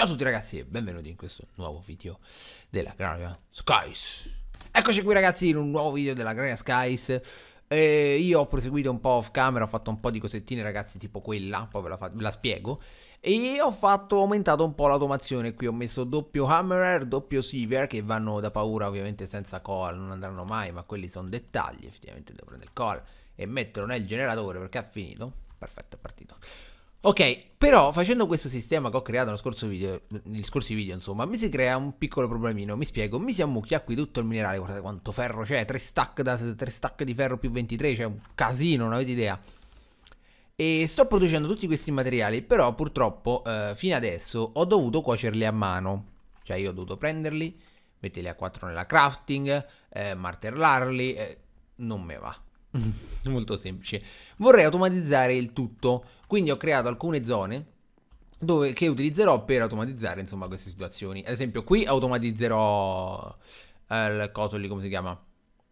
Ciao a tutti ragazzi e benvenuti in questo nuovo video della Grania Skies. Eccoci qui ragazzi in un nuovo video della Grania Skies. Eh, Io ho proseguito un po' off camera, ho fatto un po' di cosettine ragazzi tipo quella, poi ve la, ve la spiego. E ho fatto, ho aumentato un po' l'automazione, qui ho messo doppio Hammerer, doppio Siever Che vanno da paura ovviamente senza call, non andranno mai ma quelli sono dettagli Effettivamente devo prendere il call e metterlo nel generatore perché ha finito. Perfetto, è partito Ok, però facendo questo sistema che ho creato scorso video, negli scorsi video, insomma, mi si crea un piccolo problemino. Mi spiego, mi si ammucchia qui tutto il minerale. Guardate quanto ferro c'è, 3 stack, da, 3 stack di ferro più 23, c'è un casino, non avete idea. E sto producendo tutti questi materiali, però purtroppo eh, fino adesso ho dovuto cuocerli a mano. Cioè io ho dovuto prenderli, metterli a 4 nella crafting, eh, martellarli, eh, non me va. Molto semplice. Vorrei automatizzare il tutto, quindi ho creato alcune zone dove, che utilizzerò per automatizzare insomma queste situazioni. Ad esempio qui automatizzerò eh, il coso lì, come si chiama?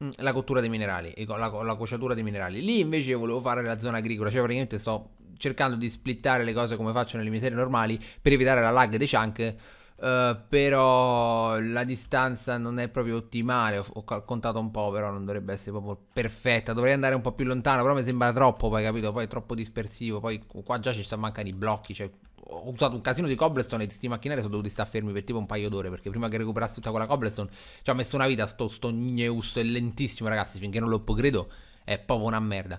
Mm, la cottura dei minerali, la, la cuociatura dei minerali. Lì invece volevo fare la zona agricola, cioè praticamente sto cercando di splittare le cose come faccio nelle miserie normali per evitare la lag dei chunk Uh, però la distanza non è proprio ottimale. Ho, ho, contato un po', però non dovrebbe essere proprio perfetta. Dovrei andare un po' più lontano. Però mi sembra troppo, poi capito? Poi è troppo dispersivo. Poi qua già ci sta mancando i blocchi. Cioè, ho usato un casino di cobblestone e di sti macchinari sono dovuti stare fermi per tipo un paio d'ore. Perché prima che recuperassi tutta quella cobblestone ci ha messo una vita. Sto, sto Gneus è lentissimo, ragazzi. Finché non lo upgrado è proprio una merda.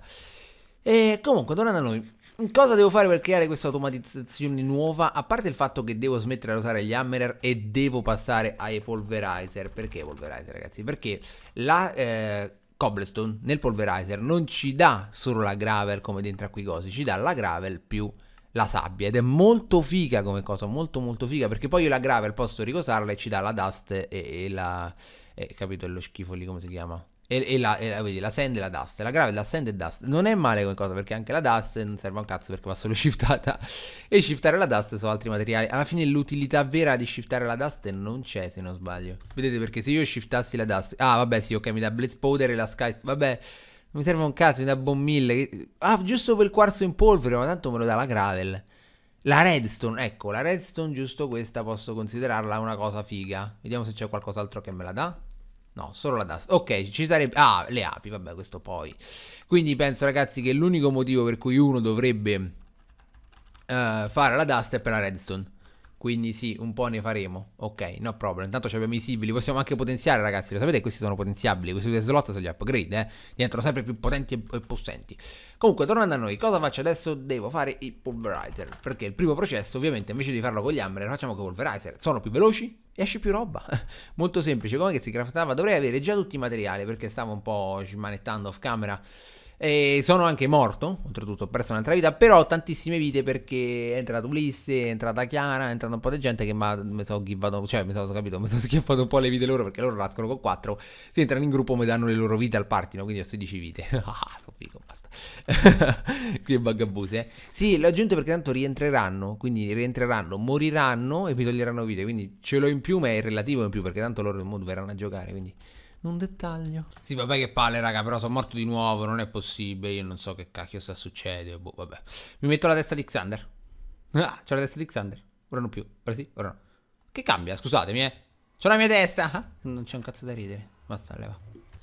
E comunque, tornando a noi. Cosa devo fare per creare questa automatizzazione nuova? A parte il fatto che devo smettere di usare gli hammerer e devo passare ai polverizer. Perché polverizer ragazzi? Perché la eh, cobblestone nel polverizer non ci dà solo la gravel come dentro a quei cosi, ci dà la gravel più la sabbia ed è molto figa come cosa, molto molto figa perché poi io la gravel posso ricosarla e ci dà la dust e, e la... Eh, capito lo schifo lì come si chiama? E, e, la, e la, vedi, la sand e la dust. La grave, la sand e dust. Non è male come cosa perché anche la dust non serve un cazzo perché va solo shiftata. E shiftare la dust sono altri materiali. Alla fine l'utilità vera di shiftare la dust non c'è se non sbaglio. Vedete perché se io shiftassi la dust... Ah vabbè sì ok mi dà blaze powder e la sky... Vabbè mi serve un cazzo mi dà bon mille. Ah giusto il quarzo in polvere ma tanto me lo dà la gravel. La redstone, ecco, la redstone giusto questa posso considerarla una cosa figa. Vediamo se c'è qualcos'altro che me la dà. No, solo la dust. Ok, ci sarebbe... Ah, le api, vabbè, questo poi. Quindi penso, ragazzi, che l'unico motivo per cui uno dovrebbe uh, fare la dust è per la redstone. Quindi sì, un po' ne faremo. Ok, no problem. Intanto abbiamo i sibili. Possiamo anche potenziare, ragazzi. Lo sapete questi sono potenziabili. Questi due slot sono gli upgrade, eh. Diventano sempre più potenti e possenti. Comunque, tornando a noi, cosa faccio adesso? Devo fare i pulverizer. Perché il primo processo, ovviamente, invece di farlo con gli hammer, facciamo con i pulverizer. Sono più veloci e esce più roba. Molto semplice. Come che si craftava? Dovrei avere già tutti i materiali perché stavo un po' smanettando off camera. E sono anche morto, oltretutto ho perso un'altra vita, però ho tantissime vite perché è entrato Ulisse, è entrata Chiara, è entrata un po' di gente che mi sono givato, cioè mi sono capito, mi sono schiaffato un po' le vite loro perché loro nascono con 4, si entrano in gruppo e mi danno le loro vite al party, no? quindi ho 16 vite. ah, sono figo, basta. Qui è bugabuse, eh. Sì, l'ho aggiunto perché tanto rientreranno, quindi rientreranno, moriranno e mi toglieranno vite, quindi ce l'ho in più ma è relativo in più perché tanto loro verranno a giocare, quindi un dettaglio. Sì, vabbè che palle, raga, però sono morto di nuovo, non è possibile, io non so che cacchio sta succedendo, boh, vabbè. Mi metto la testa di Xander. Ah, c'ho la testa di Xander. Ora non più, ora sì, ora no. Che cambia, scusatemi, eh. C'ho la mia testa. Ah, non c'è un cazzo da ridere. Basta, leva.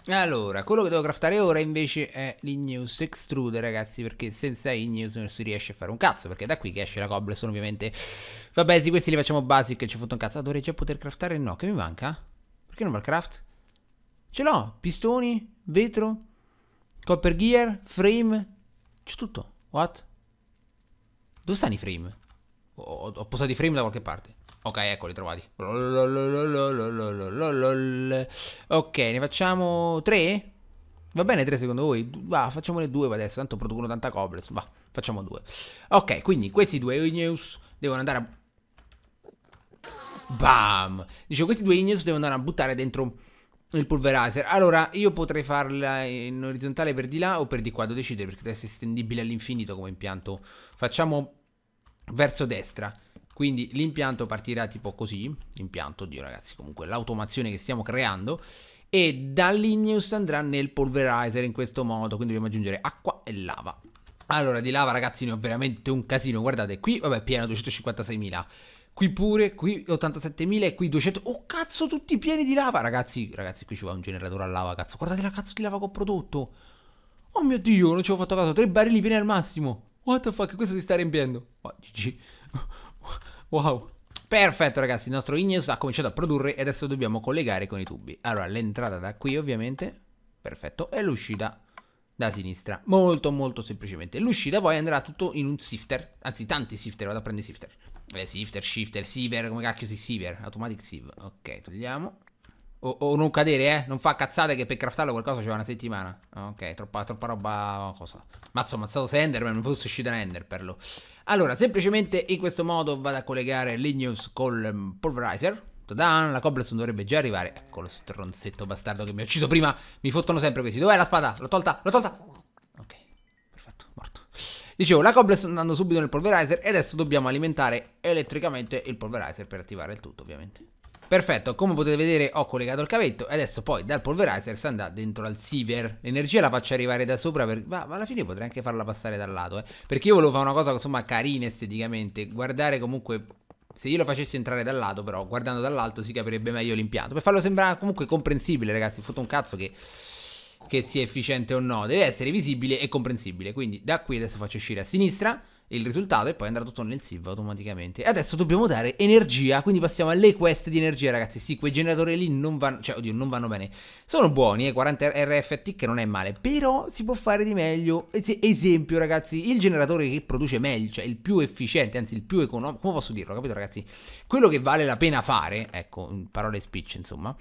Allora, quello che devo craftare ora invece è l'Igneus Extruder, ragazzi, perché senza Igneus non si riesce a fare un cazzo, perché da qui che esce la cobblestone, ovviamente. Vabbè, sì, questi li facciamo basic, ci foto un cazzo. Ah, dovrei già poter craftare? No, che mi manca? Perché non va il craft? Ce l'ho, pistoni, vetro, copper gear, frame, c'è tutto. What? Dove stanno i frame? Ho, ho posato i frame da qualche parte. Ok, eccoli trovati. Ok, ne facciamo tre? Va bene tre secondo voi? Va, facciamone due adesso, tanto producono tanta cobblestone. Va, facciamo due. Ok, quindi questi due Igneus devono andare a... Bam! Dicevo, questi due Igneus devono andare a buttare dentro il pulverizer. Allora, io potrei farla in orizzontale per di là o per di qua, devo decidere perché deve essere estendibile all'infinito come impianto. Facciamo verso destra. Quindi l'impianto partirà tipo così, impianto, Dio ragazzi, comunque l'automazione che stiamo creando e dall'igneus andrà nel pulverizer in questo modo, quindi dobbiamo aggiungere acqua e lava. Allora, di lava ragazzi ne ho veramente un casino, guardate, qui vabbè pieno 256.000 Qui pure, qui 87.000 e qui 200. Oh cazzo, tutti pieni di lava. Ragazzi, ragazzi, qui ci va un generatore a lava, cazzo. Guardate la cazzo di lava che ho prodotto. Oh mio dio, non ci ho fatto caso. Tre barili pieni al massimo. What the fuck, questo si sta riempiendo. Oh, GG. Wow. Perfetto ragazzi, il nostro Igneus ha cominciato a produrre e adesso dobbiamo collegare con i tubi. Allora, l'entrata da qui ovviamente, perfetto, e l'uscita da sinistra. Molto molto semplicemente. L'uscita poi andrà tutto in un sifter, anzi tanti sifter, vado a prendere sifter. Eh, sifter, shifter, siever, come cacchio si siever, automatic sieve. Ok, togliamo. O, o, non cadere, eh. Non fa cazzate che per craftarlo qualcosa va una settimana. Ok, troppa, troppa roba. Cosa? Mazzo, ho ammazzato se Enderman, non fosse uscito un lo. Allora, semplicemente in questo modo vado a collegare l'Igneous col um, Pulverizer. Tadan, la cobblestone dovrebbe già arrivare. Ecco lo stronzetto bastardo che mi ha ucciso prima. Mi fottono sempre questi. Dov'è la spada? L'ho tolta, l'ho tolta. Dicevo, la cobblestone andando subito nel Pulverizer e adesso dobbiamo alimentare elettricamente il Pulverizer per attivare il tutto, ovviamente. Perfetto, come potete vedere ho collegato il cavetto e adesso poi dal polverizer si andrà dentro al siever. L'energia la faccio arrivare da sopra, per... ma, alla fine potrei anche farla passare dal lato, eh. Perché io volevo fare una cosa insomma carina esteticamente, guardare comunque... Se io lo facessi entrare dal lato, però, guardando dall'alto si capirebbe meglio l'impianto. Per farlo sembrare comunque comprensibile, ragazzi, foto un cazzo che che sia efficiente o no, deve essere visibile e comprensibile. Quindi da qui adesso faccio uscire a sinistra il risultato e poi andrà tutto nel sieve automaticamente. E adesso dobbiamo dare energia, quindi passiamo alle quest di energia, ragazzi. Sì, quei generatori lì non vanno, cioè, oddio, non vanno bene. Sono buoni, eh, 40 RFT che non è male, però si può fare di meglio. Esempio, ragazzi, il generatore che produce meglio, cioè il più efficiente, anzi il più economico, come posso dirlo, capito, ragazzi? Quello che vale la pena fare, ecco, parole speech, insomma,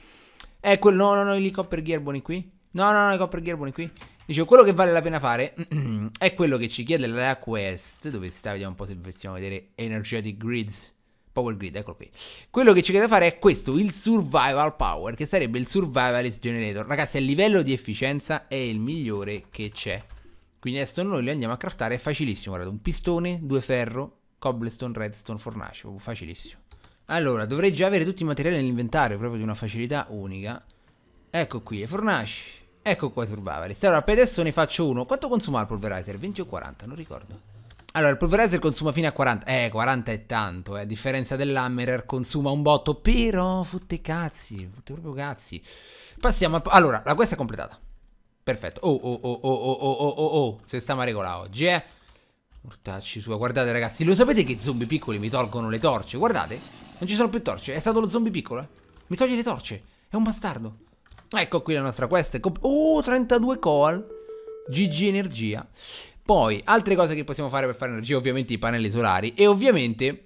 è quello, no, no, no, i copper gear buoni qui. No, no, no, i copper gear buoni qui. Dicevo, quello che vale la pena fare è quello che ci chiede la quest, dove sta, vediamo un po' se possiamo vedere Energetic Grids, Power Grid, eccolo qui. Quello che ci chiede fare è questo, il Survival Power, che sarebbe il Survivalist Generator. Ragazzi, a livello di efficienza è il migliore che c'è. Quindi adesso noi li andiamo a craftare, è facilissimo, guardate, un pistone, due ferro, cobblestone, redstone, fornace, facilissimo. Allora, dovrei già avere tutti i materiali nell'inventario, proprio di una facilità unica. Ecco qui, le fornaci. Ecco qua Survivalist. Allora, per adesso ne faccio uno. Quanto consuma il polverizer? 20 o 40? Non ricordo. Allora, il polverizer consuma fino a 40. Eh, 40 è tanto, eh. A differenza dell'hammerer consuma un botto. Però, fotte cazzi. Fotte proprio cazzi. Passiamo a... Allora, la questa è completata. Perfetto. Oh, oh, oh, oh, oh, oh, oh, oh, oh. Se stiamo a regola oggi, eh. Mortacci sua. Guardate, ragazzi. Lo sapete che i zombie piccoli mi tolgono le torce? Guardate. Non ci sono più torce. È stato lo zombie piccolo, eh. Mi toglie le torce. È un bastardo. Ecco qui la nostra quest. Oh, 32 coal. GG energia. Poi, altre cose che possiamo fare per fare energia, ovviamente i pannelli solari e ovviamente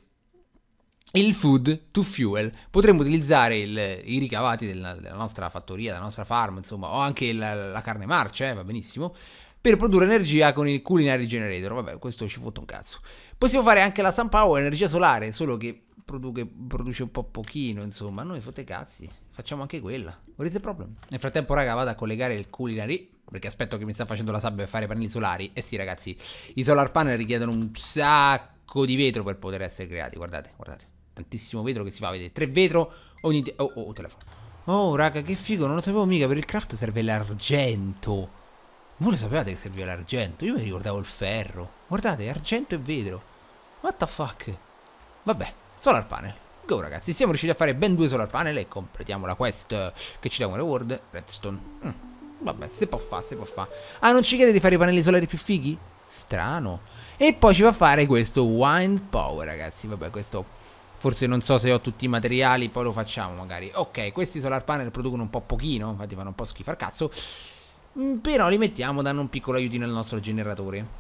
il food to fuel. Potremmo utilizzare il, i ricavati della, della, nostra fattoria, della nostra farm, insomma, o anche la, la carne marcia, eh, va benissimo, per produrre energia con il culinary generator. Vabbè, questo ci fotte un cazzo. Possiamo fare anche la sun power, energia solare, solo che produce un po' pochino, insomma. Noi fotte cazzi. Facciamo anche quella. What is the problem? Nel frattempo, raga, vado a collegare il culinary. Perché aspetto che mi sta facendo la sabbia per fare pannelli solari. Eh sì, ragazzi, i solar panel richiedono un sacco di vetro per poter essere creati. Guardate, guardate. Tantissimo vetro che si fa, vedete. Tre vetro ogni... Oh, oh, oh, telefono. Oh, raga, che figo, non lo sapevo mica. Per il craft serve l'argento. Voi lo sapevate che serviva l'argento? Io mi ricordavo il ferro. Guardate, argento e vetro. What the fuck? Vabbè, solar panel. Go ragazzi, siamo riusciti a fare ben due solar panel e completiamo la quest che ci dà un reward, redstone. Mm, vabbè, se può fare, se può fare. Ah, non ci chiede di fare i pannelli solari più fighi? Strano. E poi ci fa fare questo wind power ragazzi, vabbè questo forse non so se ho tutti i materiali, poi lo facciamo magari. Ok, questi solar panel producono un po' pochino, infatti fanno un po' schifo al cazzo. Mm, però li mettiamo, danno un piccolo aiutino al nostro generatore.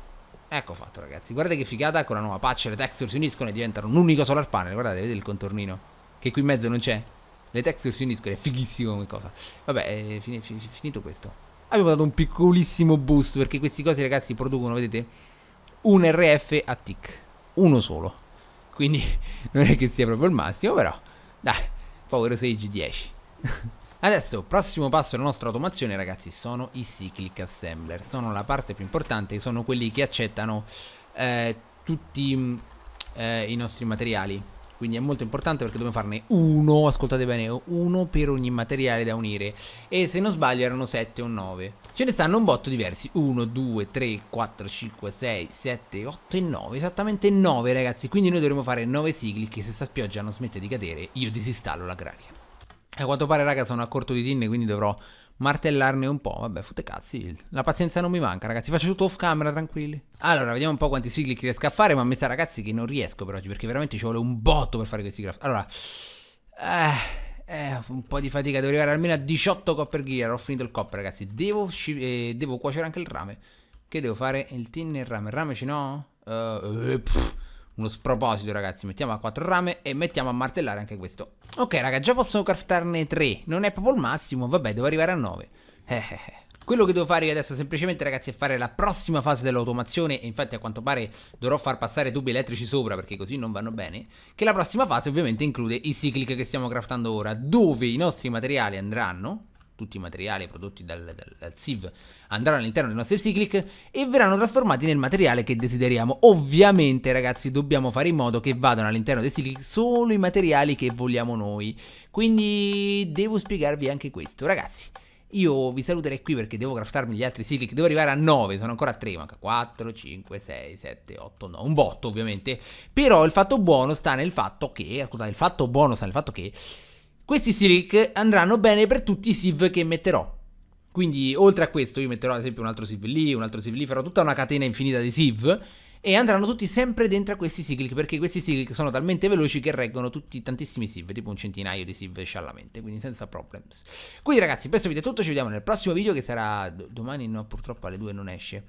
Ecco fatto ragazzi, guardate che figata, con la nuova patch le texture si uniscono e diventano un unico solar panel, guardate, vedete il contornino, che qui in mezzo non c'è. Le texture si uniscono, è fighissimo come cosa. Vabbè, è fin fin finito questo. Abbiamo dato un piccolissimo boost, perché questi cosi ragazzi producono, vedete, un RF a tick, uno solo. Quindi non è che sia proprio il massimo, però, dai, Power Sage 10. Adesso, prossimo passo della nostra automazione, ragazzi, sono i cyclic assembler. Sono la parte più importante, sono quelli che accettano eh, tutti eh, i nostri materiali. quindi è molto importante perché dobbiamo farne uno, ascoltate bene, uno per ogni materiale da unire e se non sbaglio erano 7 o 9. Ce ne stanno un botto diversi, 1, 2, 3, 4, 5, 6, 7, 8 e 9, esattamente 9 ragazzi, quindi noi dovremo fare 9 sigli che se sta pioggia non smette di cadere io disinstallo l'agraria. A quanto pare raga sono a corto di tinne quindi dovrò martellarne un po'. Vabbè, fute cazzi. La pazienza non mi manca, ragazzi. Faccio tutto off camera, tranquilli. Allora, vediamo un po' quanti sigli riesco a fare. Ma mi sa, ragazzi, che non riesco per oggi. Perché veramente ci vuole un botto per fare questi grafici. Allora, eh, eh, un po' di fatica. Devo arrivare almeno a 18 copper gear. Ho finito il copper, ragazzi. Devo, eh, devo cuocere anche il rame. Che devo fare? Il tin e il rame. Il rame ce n'ho? Uh, uh, uno sproposito ragazzi. Mettiamo a 4 rame e mettiamo a martellare anche questo. Ok raga già posso craftarne 3 non è proprio il massimo. Vabbè devo arrivare a 9 eh, eh, eh. Quello che devo fare io adesso semplicemente ragazzi è fare la prossima fase dell'automazione. E infatti a quanto pare dovrò far passare tubi elettrici sopra perché così non vanno bene. Che la prossima fase ovviamente include i cyclic che stiamo craftando ora dove i nostri materiali andranno tutti i materiali prodotti dal, dal, dal SIV andranno all'interno dei nostri cyclic e verranno trasformati nel materiale che desideriamo. Ovviamente ragazzi dobbiamo fare in modo che vadano all'interno dei cyclic solo i materiali che vogliamo noi. Quindi devo spiegarvi anche questo. Ragazzi, io vi saluterei qui perché devo craftarmi gli altri cyclic, devo arrivare a 9, sono ancora a 3, manca 4, 5, 6, 7, 8, 9, un botto ovviamente. Però il fatto buono sta nel fatto che, scusate, il fatto buono sta nel fatto che questi Sirik andranno bene per tutti i sieve che metterò. Quindi oltre a questo io metterò ad esempio un altro sieve lì, un altro sieve lì, farò tutta una catena infinita di sieve e andranno tutti sempre dentro a questi cyclic perché questi cyclic sono talmente veloci che reggono tutti tantissimi sieve, tipo un centinaio di sieve sciallamente, quindi senza problems. Quindi ragazzi, questo video è tutto, ci vediamo nel prossimo video che sarà domani no, purtroppo alle 2 non esce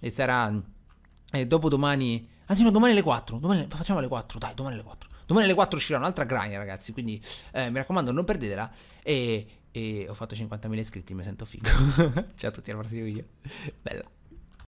e sarà eh, dopodomani, anzi no, domani alle 4, domani, facciamo alle 4, dai, domani alle 4. Domani alle 4 uscirà un'altra grind, ragazzi. Quindi eh, mi raccomando, non perdetela. E, e ho fatto 50.000 iscritti, mi sento figo. Ciao a tutti, al prossimo video. Bella.